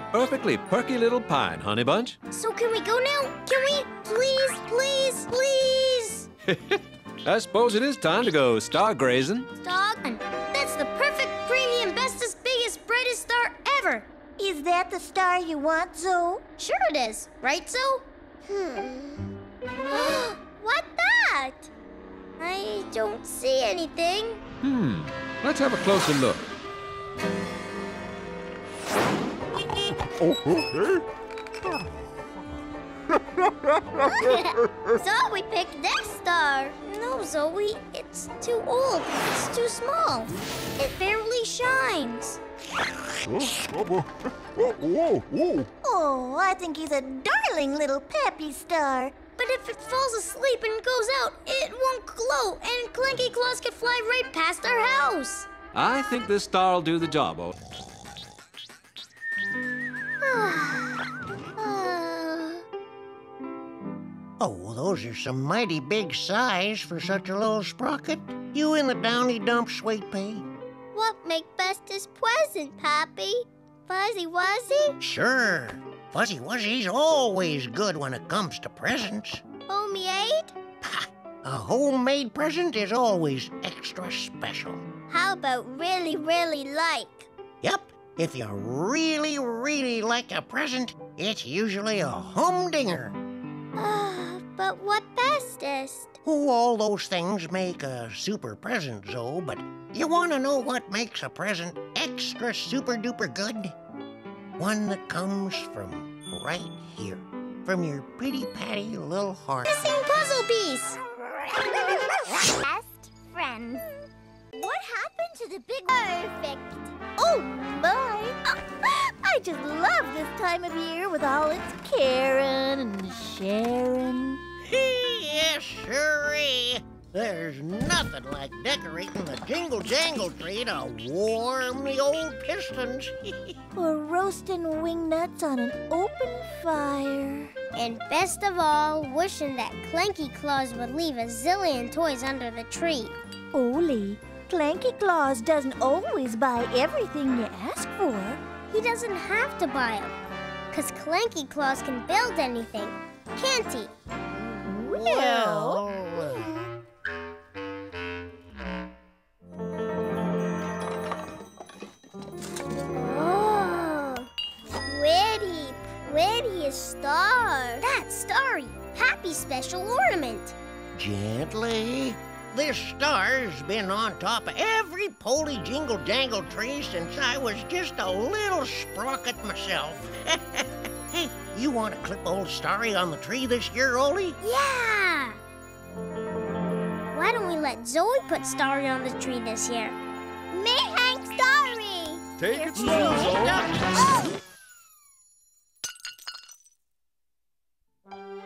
A perfectly perky little pine, Honey Bunch. So can we go now? Can we? Please, please, please. I suppose it is time to go star grazing. Dog, that's the perfect, premium, bestest, biggest, brightest star ever. Is that the star you want, Zowie? Sure it is. Right, Zowie? Hmm. what that? I don't see anything. Hmm. Let's have a closer look. Zowie picked this star. No, Zowie, it's too old. It's too small. It barely shines. Oh, I think he's a darling little peppy star. But if it falls asleep and goes out, it won't glow, and Clanky Claus could fly right past our house. I think this star will do the job, oh. Oh, those are some mighty big size for such a little sprocket. You in the downy dump, Sweet Pea? what make bestest present, Pappy? Fuzzy Wuzzy? Sure. Fuzzy Wuzzy's always good when it comes to presents. Homemade? A homemade present is always extra special. How about really, really like? Yep, if you really, really like a present, it's usually a humdinger. But what bestest? Oh, all those things make a super present, Zowie, but you want to know what makes a present extra super duper good? One that comes from right here, from your pretty patty little heart. Missing puzzle piece! Best friends. What happened to the big perfect? Oh my! I just love this time of year with all its caring and sharing. Yes, sirree. There's nothing like decorating the jingle jangle tree to warm the old pistons. Or roasting wingnuts on an open fire. And best of all, wishing that Clanky Claus would leave a zillion toys under the tree. Olie, Clanky Claus doesn't always buy everything you ask for. He doesn't have to buy them. Because Clanky Claus can build anything, can't he? Well, Oh, pretty, prettiest star. That's Starry, Pappy's special ornament. gently. This star's been on top of every poly jingle jangle tree since I was just a little sprocket myself. hey, you want to clip old Starry on the tree this year, Olie? Yeah! Why don't we let Zowie put Starry on the tree this year? Me hang Starry! Take it slow,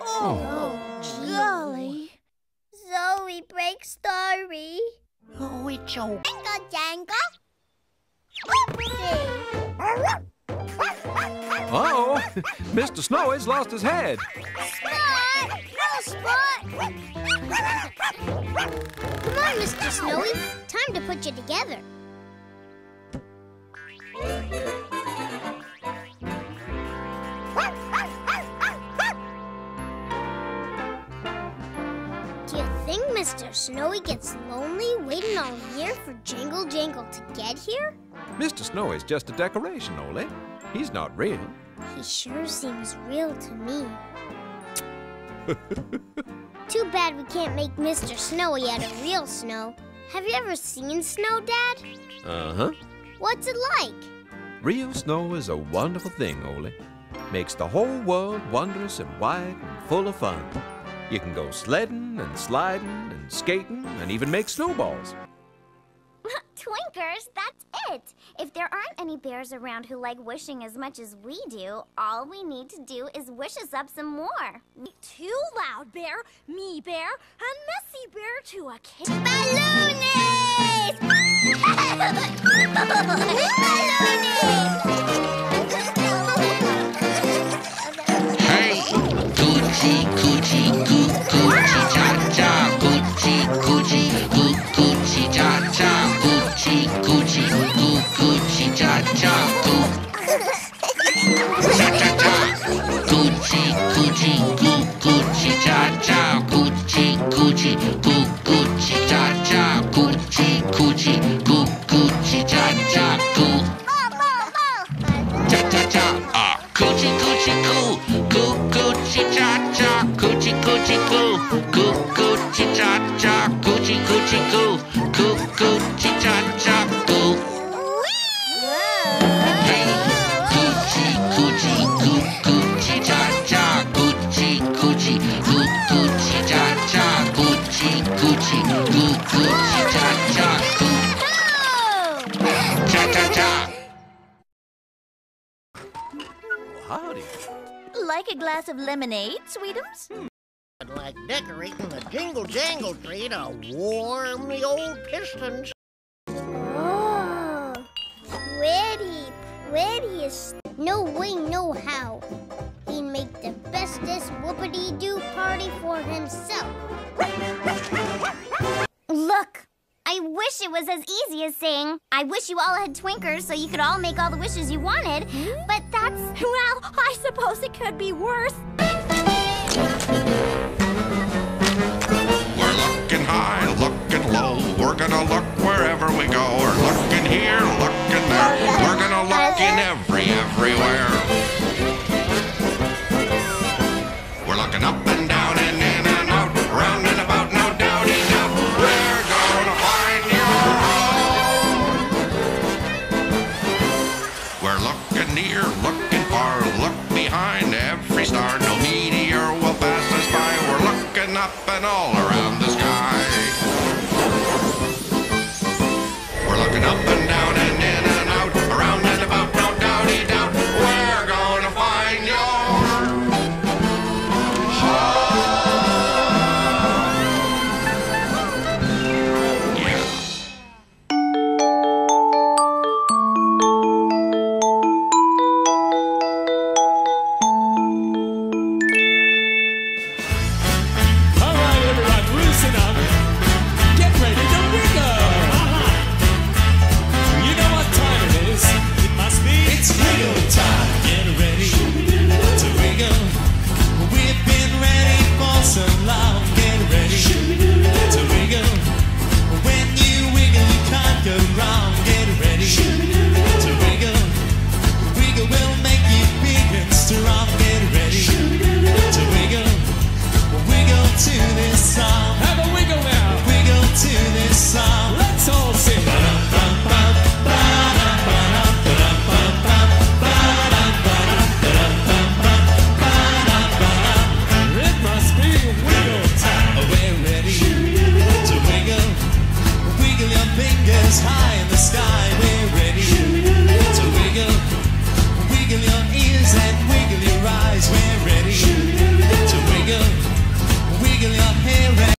Oh, Oh, golly. Zowie break Starry. oh, it's okay. Jangle jangle. Whoopsie! Mr. Snowy's lost his head. Spot! No spot! Come on, Mr. Snowy. Time to put you together. Do you think Mr. Snowy gets lonely waiting all year for Jingle Jangle to get here? Mr. Snowy's just a decoration, Olie. He's not real. He sure seems real to me. Too bad we can't make Mr. Snowy out of real snow. Have you ever seen snow, Dad? Uh-huh. What's it like? Real snow is a wonderful thing, Olie. Makes the whole world wondrous and white and full of fun. You can go sledding and sliding and skating and even make snowballs. Twinkers, that's it. If there aren't any bears around who like wishing as much as we do, all we need to do is wish us up some more. Too loud bear, me bear, and messy bear to a kid. Balloonies! cha cha, Goo, cha cha cha, Gucci, Gucci, Goo, Gucci, cha cha, Gucci, Gucci, Goo, Gucci, cha cha, Gucci, Gucci, Goo, Gucci, cha cha, Goo. Cha cha cha, ah, coochie coochie coo, coo coochie cha cha, coochie coochie coo, coo coochie cha cha, coochie coochie coo, coo coochie cha cha coo. Glass of lemonade, sweetums? Like decorating the jingle jangle tree to warm the old pistons. Oh, pretty, prettiest. No way, no how. He'd make the bestest whoopity-doo party for himself. Look, I wish it was as easy as saying, I wish you all had twinkers so you could all make all the wishes you wanted. Hmm? But that's, Well, I suppose it could be worse. We're looking high, looking low. We're gonna look wherever we go.